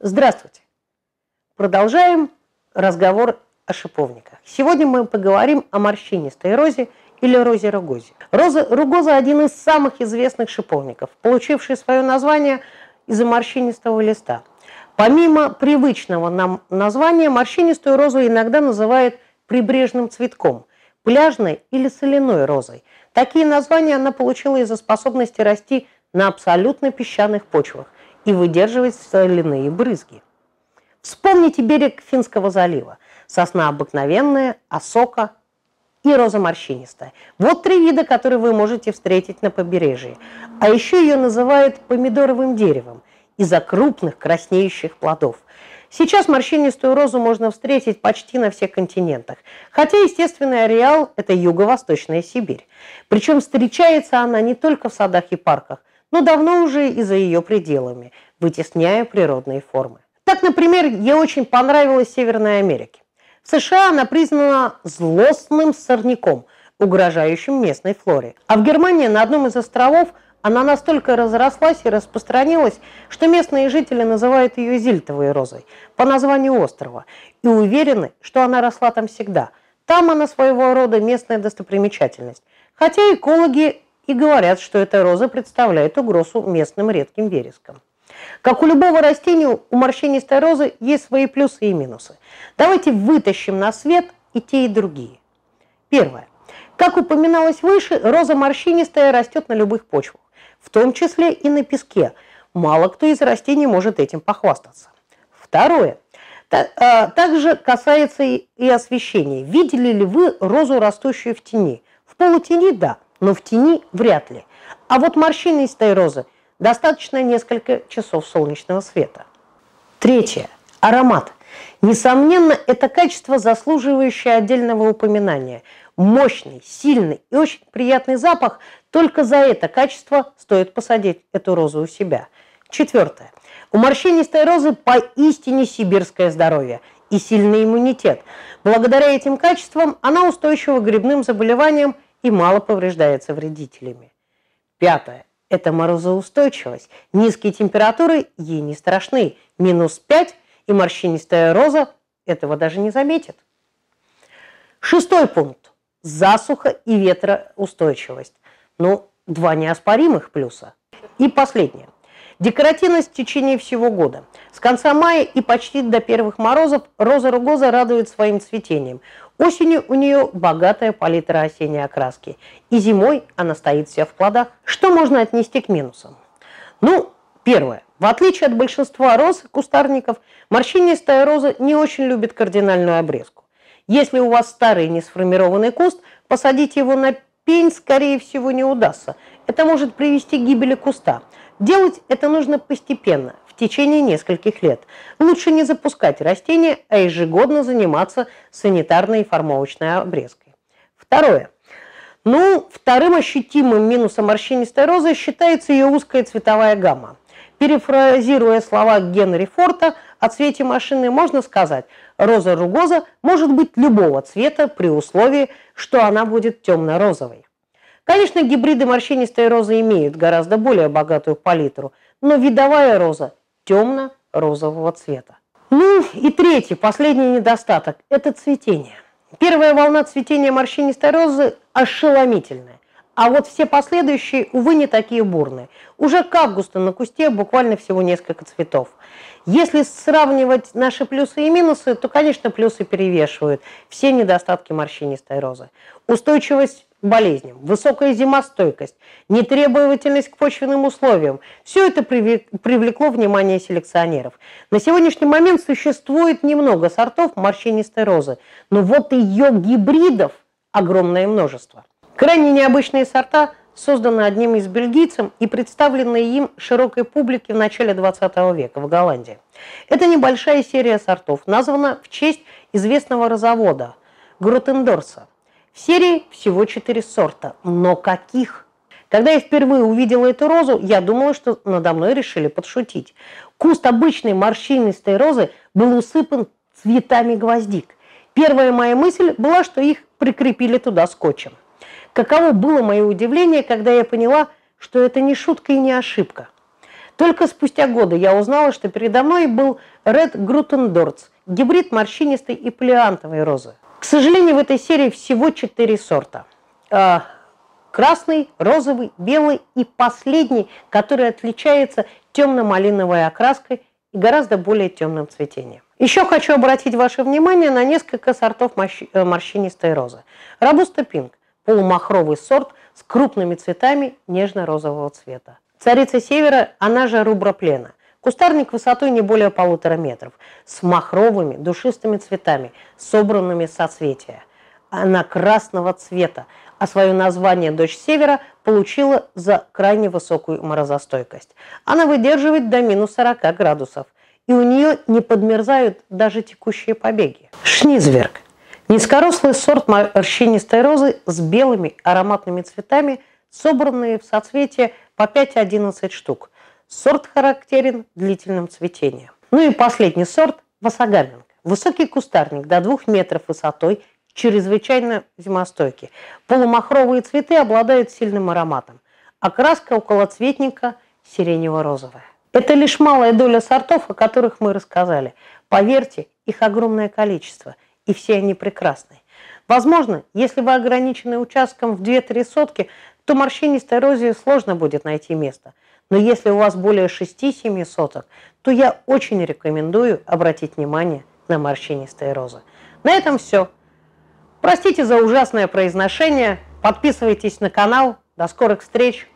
Здравствуйте! Продолжаем разговор о шиповниках. Сегодня мы поговорим о морщинистой розе или розе ругозе. Роза ругоза – один из самых известных шиповников, получивший свое название из-за морщинистого листа. Помимо привычного нам названия, морщинистую розу иногда называют прибрежным цветком, пляжной или соляной розой. Такие названия она получила из-за способности расти на абсолютно песчаных почвах и выдерживать соляные брызги. Вспомните берег Финского залива. Сосна обыкновенная, осока и роза морщинистая. Вот три вида, которые вы можете встретить на побережье. А еще ее называют помидоровым деревом из-за крупных краснеющих плодов. Сейчас морщинистую розу можно встретить почти на всех континентах, хотя естественный ареал – это юго-восточная Сибирь. Причем встречается она не только в садах и парках, но давно уже и за ее пределами, вытесняя природные формы. Так, например, ей очень понравилась Северная Америка. В США она признана злостным сорняком, угрожающим местной флоре. А в Германии на одном из островов она настолько разрослась и распространилась, что местные жители называют ее зильтовой розой по названию острова и уверены, что она росла там всегда. Там она своего рода местная достопримечательность. Хотя экологи и говорят, что эта роза представляет угрозу местным редким верескам. Как у любого растения, у морщинистой розы есть свои плюсы и минусы. Давайте вытащим на свет и те, и другие. Первое. Как упоминалось выше, роза морщинистая растет на любых почвах, в том числе и на песке. Мало кто из растений может этим похвастаться. Второе. А, также касается и освещения. Видели ли вы розу, растущую в тени? В полутени – да, но в тени – вряд ли. А вот морщинистой розы – Достаточно несколько часов солнечного света. Третье. Аромат. Несомненно, это качество, заслуживающее отдельного упоминания. Мощный, сильный и очень приятный запах. Только за это качество стоит посадить эту розу у себя. Четвертое. У морщинистой розы поистине сибирское здоровье и сильный иммунитет. Благодаря этим качествам она устойчива к грибным заболеваниям и мало повреждается вредителями. Пятое. Это морозоустойчивость. Низкие температуры ей не страшны. Минус 5 и морщинистая роза этого даже не заметит. Шестой пункт. Засуха и ветроустойчивость. Ну, два неоспоримых плюса. И последнее. Декоративность в течение всего года. С конца мая и почти до первых морозов роза ругоза радует своим цветением. Осенью у нее богатая палитра осенней окраски. И зимой она стоит вся в плодах. Что можно отнести к минусам? Ну, первое. В отличие от большинства роз и кустарников, морщинистая роза не очень любит кардинальную обрезку. Если у вас старый несформированный куст, посадить его на пень, скорее всего, не удастся. Это может привести к гибели куста – Делать это нужно постепенно, течение нескольких лет. Лучше не запускать растения, а ежегодно заниматься санитарной и формовочной обрезкой. Второе. Ну, вторым ощутимым минусом морщинистой розы считается ее узкая цветовая гамма. Перефразируя слова Генри Форта о цвете машины, можно сказать, роза ругоза может быть любого цвета при условии, что она будет темно-розовой. Конечно, гибриды морщинистой розы имеют гораздо более богатую палитру, но видовая роза темно-розового цвета. Ну и третий, последний недостаток – это цветение. Первая волна цветения морщинистой розы ошеломительная. А вот все последующие, увы, не такие бурные. Уже к августу на кусте буквально всего несколько цветов. Если сравнивать наши плюсы и минусы, то, конечно, плюсы перевешивают все недостатки морщинистой розы. Устойчивость болезням, высокая зимостойкость, нетребовательность к почвенным условиям. Все это привлекло внимание селекционеров. На сегодняшний момент существует немного сортов морщинистой розы, но вот ее гибридов огромное множество. Крайне необычные сорта созданы одним из бельгийцем и представлены им широкой публике в начале 20 века в Голландии. Это небольшая серия сортов, названа в честь известного розовода Гротендорса – в серии всего четыре сорта, но каких? Когда я впервые увидела эту розу, я думала, что надо мной решили подшутить. Куст обычной морщинистой розы был усыпан цветами гвоздик. Первая моя мысль была, что их прикрепили туда скотчем. Каково было мое удивление, когда я поняла, что это не шутка и не ошибка. Только спустя годы я узнала, что передо мной был Red Grutendorz, гибрид морщинистой и плеантовой розы. К сожалению, в этой серии всего четыре сорта. А, красный, розовый, белый и последний, который отличается темно-малиновой окраской и гораздо более темным цветением. Еще хочу обратить ваше внимание на несколько сортов э, морщинистой розы. Робуста пинк – полумахровый сорт с крупными цветами нежно-розового цвета. Царица севера, она же руброплена. Кустарник высотой не более полутора метров, с махровыми душистыми цветами, собранными соцветия. Она красного цвета, а свое название «Дочь Севера» получила за крайне высокую морозостойкость. Она выдерживает до минус 40 градусов, и у нее не подмерзают даже текущие побеги. Шнизверг – низкорослый сорт морщинистой розы с белыми ароматными цветами, собранные в соцветие по 5-11 штук. Сорт характерен длительным цветением. Ну и последний сорт – васагаменг. Высокий кустарник до 2 метров высотой – чрезвычайно зимостойкий. Полумахровые цветы обладают сильным ароматом. Окраска околоцветника сиренево-розовая. Это лишь малая доля сортов, о которых мы рассказали. Поверьте, их огромное количество, и все они прекрасны. Возможно, если вы ограничены участком в 2-3 сотки, то морщинистой эрозии сложно будет найти место. Но если у вас более 6-7 соток, то я очень рекомендую обратить внимание на морщинистые розы. На этом все. Простите за ужасное произношение. Подписывайтесь на канал. До скорых встреч.